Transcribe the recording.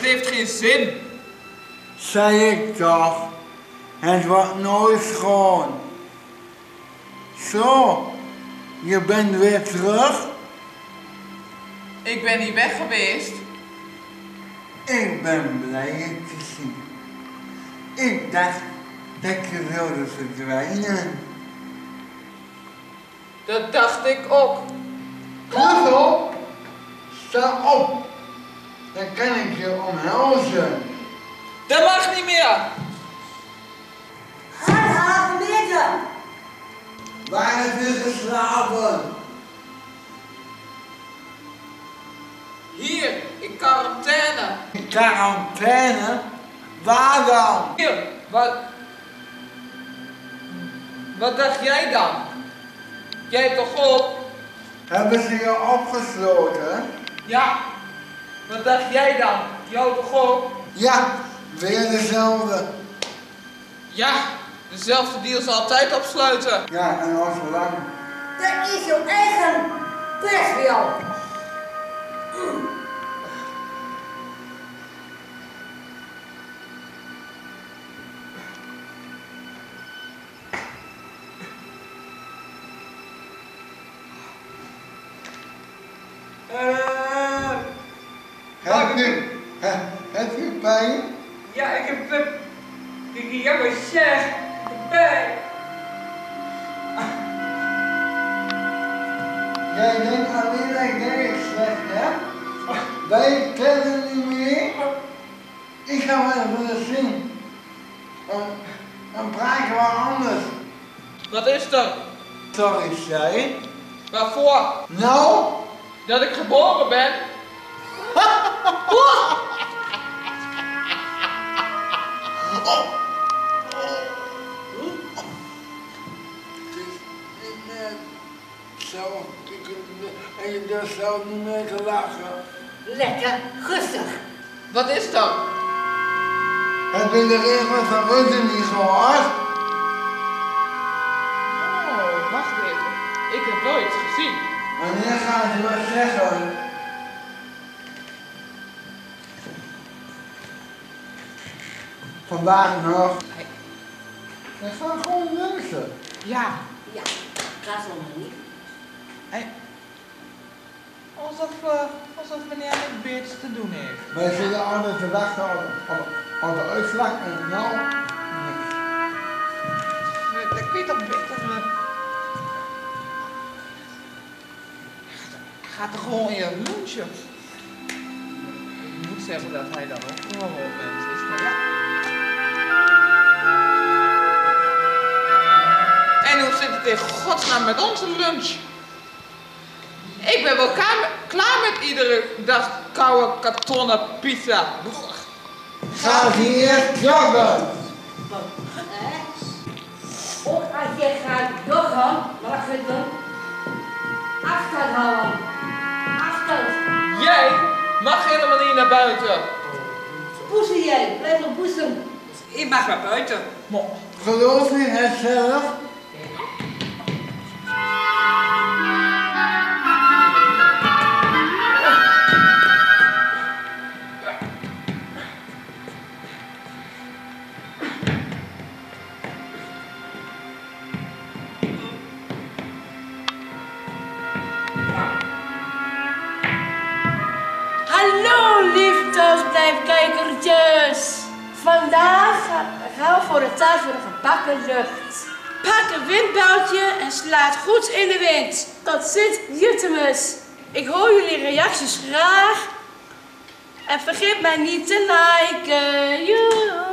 heeft geen zin. Zei ik toch, het wordt nooit schoon. Zo, je bent weer terug? Ik ben niet weg geweest. Ik ben blij je te zien. Ik dacht dat je wilde verdwijnen. Dat dacht ik ook. Goed op, sta op. Dan kan ik je omhelzen. Dat mag niet meer. Ga haar midden. Waar heb je geslapen? Hier, in quarantaine. In quarantaine? Waar dan? Hier, wat... Wat dacht jij dan? Jij toch ook? Hebben ze je opgesloten? Ja. Wat dacht jij dan? Jou toch ook? Ja, weer dezelfde. Ja, dezelfde deal zal altijd opsluiten. Ja, en al zo lang. Dat is jouw eigen perswil. Je, he- heb je pijn? ja, ik heb... Uh, ik heb een zeg. Bij. Jij denkt alleen dat jij het slecht hebt? Wij kennen niet meer. Ik ga wel even zien. Dan, dan praten we anders. Wat is er? Sorry, zij. Waarvoor? Nou? Dat ik geboren ben? Zo, ik en je durft zelf niet meer te lachen. Lekker rustig. Wat is dat? Heb je de regels van Rutte niet gehoord? Oh, wacht even. Ik heb wel iets gezien. Wanneer gaan ze wat zeggen? Vandaag nog. We gaan gewoon lunchen. Ja. Ja, ga zo maar niet. Hey. Alsof, uh, alsof meneer niks te doen heeft. Wij zitten altijd te wachten op, op, op de uitslag en nou, niks. Dat kun je toch beter... Uh... Ga toch gewoon in je lunchen. Ik moet zeggen dat hij dan ook gewoon wel mens is, maar ja. En hoe zit het in godsnaam met onze lunch? Ik ben wel klaar met, iedere dag koude kartonnen pizza. Ga hier joggen. Hè? Ook als je gaat joggen, wat ga je doen? Afstand houden. Afstand. Jij mag helemaal niet naar buiten. Poezen jij, blijf nog poezen. Ik mag naar buiten. Maar, Geloof je het zelf? Hallo liefdesblijfkijkertjes! Vandaag gaan we voor de tijd voor de gebakken lucht. Pak een windbuiltje en slaat goed in de wind. Tot zit Jutemus. Ik hoor jullie reacties graag. En vergeet mij niet te liken. Joe.